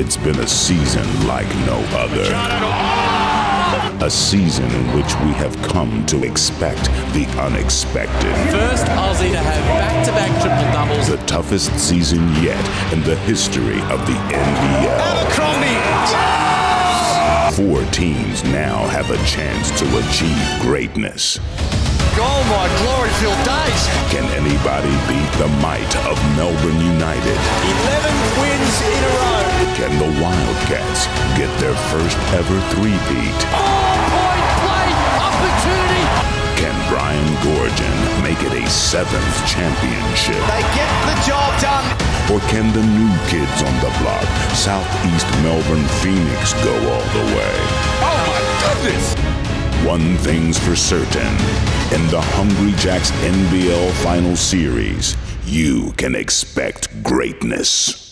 It's been a season like no other. A season in which we have come to expect the unexpected. First Aussie to have back-to-back triple doubles. The toughest season yet in the history of the NBL. Abercrombie. Four teams now have a chance to achieve greatness. Oh my glory-filled days. Can anybody beat the might of Melbourne United? Wildcats get their first ever three-peat? Oh, Point play opportunity. Can Brian Goorjian make it a seventh championship? They get the job done. Or can the new kids on the block, Southeast Melbourne Phoenix, go all the way? Oh my goodness. One thing's for certain in the Hungry Jacks NBL Final Series, you can expect greatness.